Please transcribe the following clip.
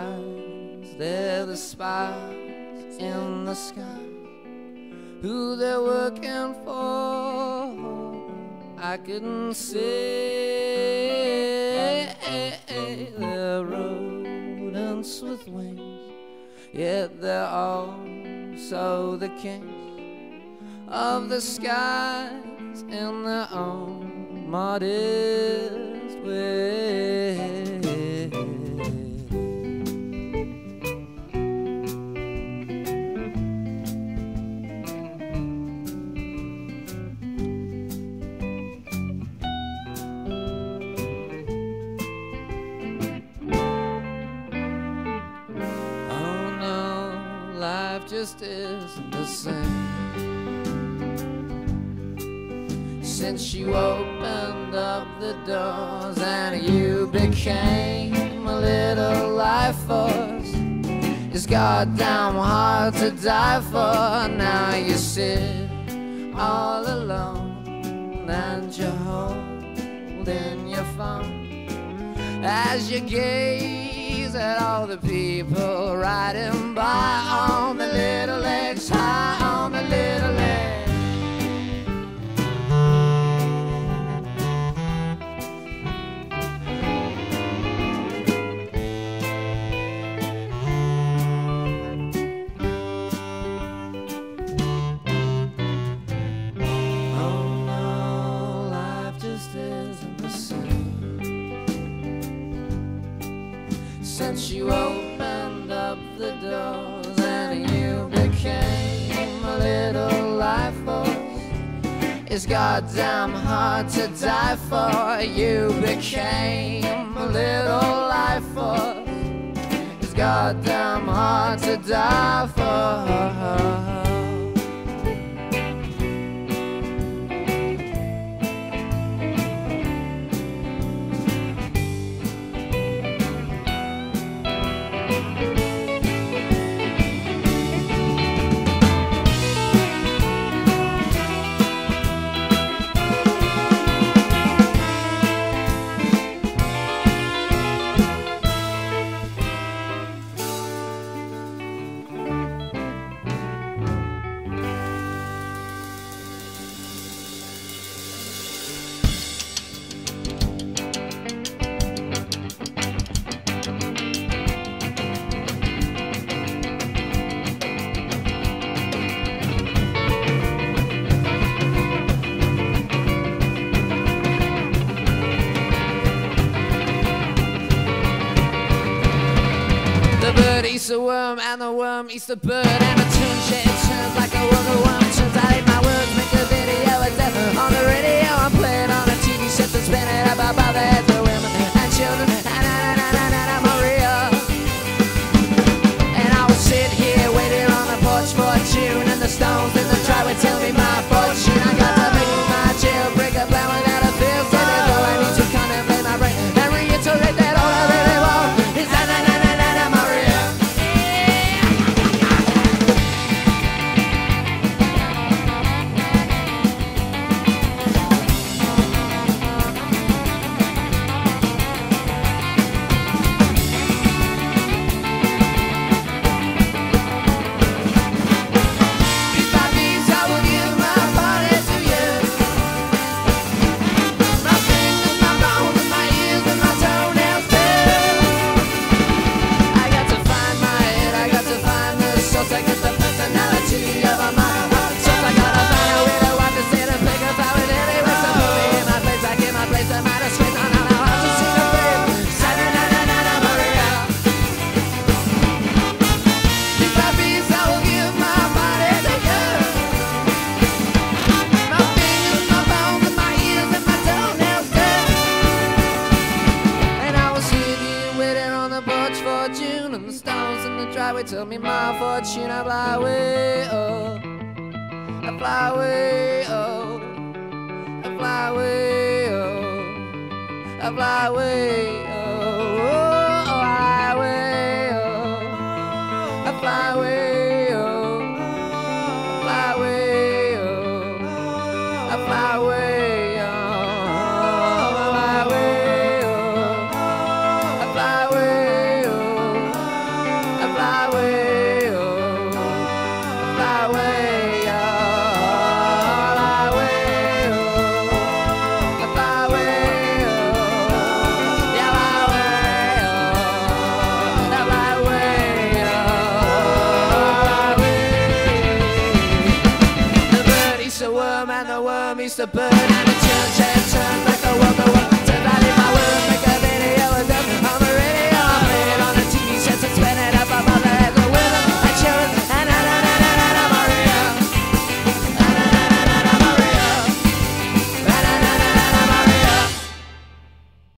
eyes, they're the spies in the sky. Who they're working for, I couldn't say. They're rodents with wings, yet they're also the kings of the skies in their own modest way. Just isn't the same. Since you opened up the doors and you became a little life force, it's goddamn hard to die for. Now you sit all alone and you're holding your phone as you gaze at all the people riding by on the little legs, high on the little you opened up the doors and you became a little life force. It's goddamn hard to die for. You became a little life force. It's goddamn hard to die for. The worm and the worm eats the bird and the tune shit turns the tell me my fortune. I fly away, oh, I fly away, oh, I fly away, oh, I fly away, oh, oh, I fly away, oh, I fly away, a bird and a church